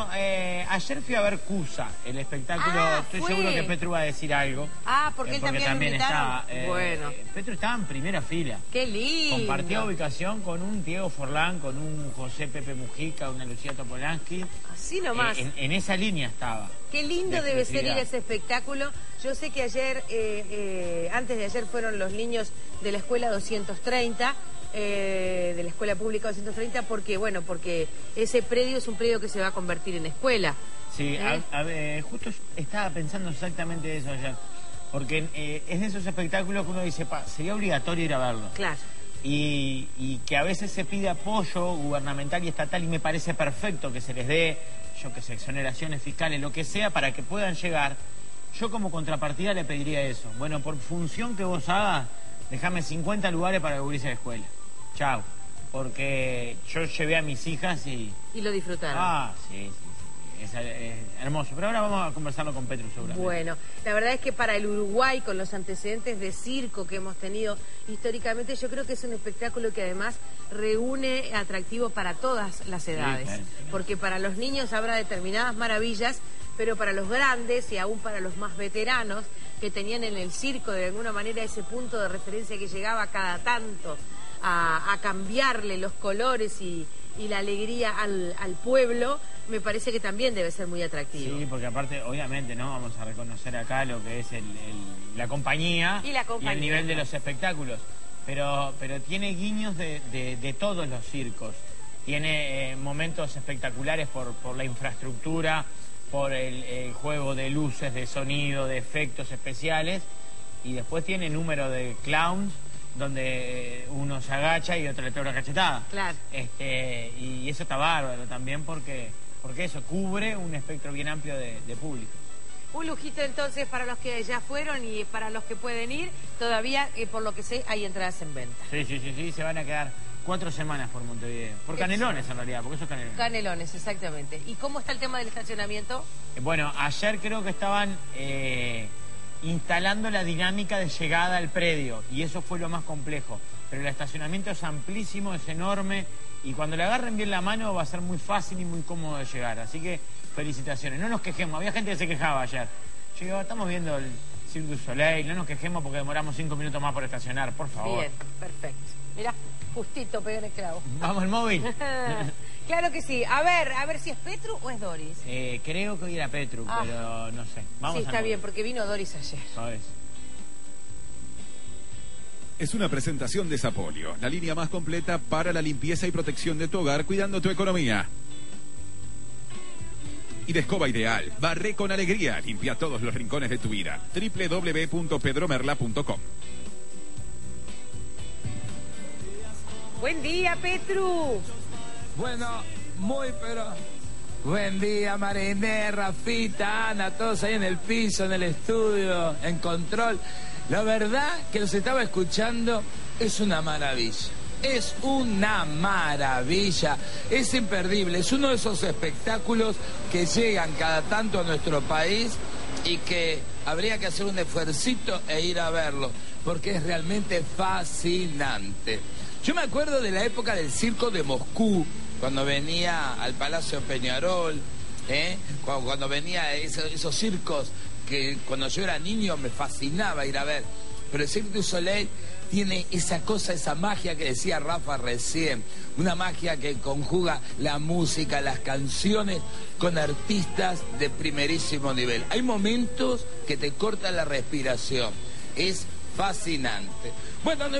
Bueno, eh, ayer fui a ver Cusa, el espectáculo. Ah, Estoy fue. seguro que Petru va a decir algo. Ah, porque él también invitaron. está. eh, Bueno. Petru estaba en primera fila. Qué lindo. Compartía ubicación con un Diego Forlán, con un José Pepe Mujica, una Lucía Topolansky. Así nomás. Eh, en, en esa línea estaba. Qué lindo de debe ser ir a ese espectáculo. Yo sé que ayer, eh, eh, antes de ayer, fueron los niños de la escuela 230, eh, de la escuela pública 230, porque, bueno, porque ese predio es un predio que se va a convertir en escuela. Sí, ¿Eh? a- a ver, justo estaba pensando exactamente eso ayer. Porque eh, es de esos espectáculos que uno dice, "Pa, sería obligatorio ir a verlo. Claro. y, y que a veces se pide apoyo gubernamental y estatal y me parece perfecto que se les dé, yo que sé, exoneraciones fiscales, lo que sea, para que puedan llegar. Yo como contrapartida le pediría eso. Bueno, por función que vos hagas, déjame 50 lugares para que de escuela. Chao. Porque yo llevé a mis hijas y... Y lo disfrutaron. Ah, sí, sí, sí. Es, es hermoso. Pero ahora vamos a conversarlo con Petru seguramente. Bueno, la verdad es que para el Uruguay, con los antecedentes de circo que hemos tenido históricamente, yo creo que es un espectáculo que además reúne atractivo para todas las edades. claro. Porque para los niños habrá determinadas maravillas, pero para los grandes y aún para los más veteranos, que tenían en el circo de alguna manera ese punto de referencia que llegaba cada tanto a, a cambiarle los colores y, y la alegría al, al pueblo, me parece que también debe ser muy atractivo. Sí, porque aparte, obviamente, ¿no? Vamos a reconocer acá lo que es el- el- la compañía Y la compañía, el nivel de los espectáculos. Pero, pero tiene guiños de, de- de todos los circos. Tiene eh, momentos espectaculares por, por la infraestructura, por el, el juego de luces, de sonido, de efectos especiales. Y después tiene número de clowns donde uno se agacha y otro le pega una cachetada. Claro. Este, y eso está bárbaro también porque, porque eso cubre un espectro bien amplio de, de público. Un lujito entonces para los que ya fueron y para los que pueden ir. Todavía, eh, por lo que sé, hay entradas en venta. Sí, sí, sí, sí, se van a quedar cuatro semanas por Montevideo. Por Canelones en realidad, porque eso es Canelones. Canelones, exactamente. ¿Y cómo está el tema del estacionamiento? Eh, Bueno, ayer creo que estaban eh, instalando la dinámica de llegada al predio y eso fue lo más complejo. Pero el estacionamiento es amplísimo, es enorme y cuando le agarren bien la mano va a ser muy fácil y muy cómodo de llegar. Así que felicitaciones. No nos quejemos, había gente que se quejaba ayer. Yo estamos viendo el Cirque du Soleil, no nos quejemos porque demoramos cinco minutos más por estacionar, por favor. Bien, perfecto. Mirá, justito pega en el clavo. Vamos al móvil. claro que sí. A ver, a ver si es Petru o es Doris. Eh, creo que hoy era Petru, Ah. pero no sé. Vamos sí, está móvil. bien, porque vino Doris ayer. ¿Sabes? Es una presentación de Sapolio, la línea más completa para la limpieza y protección de tu hogar, cuidando tu economía. Y de escoba ideal, barré con alegría, limpia todos los rincones de tu vida. www.pedromerla.com Buen día, Petru. Bueno, muy pero. Buen día, Mariné, Rafita, Ana, todos ahí en el piso, en el estudio, en control. La verdad que los estaba escuchando, es una maravilla. Es una maravilla, es imperdible, es uno de esos espectáculos que llegan cada tanto a nuestro país y que habría que hacer un esfuercito e ir a verlo, porque es realmente fascinante. Yo me acuerdo de la época del circo de Moscú, cuando venía al Palacio Peñarol, ¿eh? cuando, venía esos, esos circos que cuando yo era niño me fascinaba ir a ver. Pero el Cirque du Soleil tiene esa cosa, esa magia que decía Rafa recién, una magia que conjuga la música, las canciones con artistas de primerísimo nivel. Hay momentos que te cortan la respiración, es fascinante. Bueno, no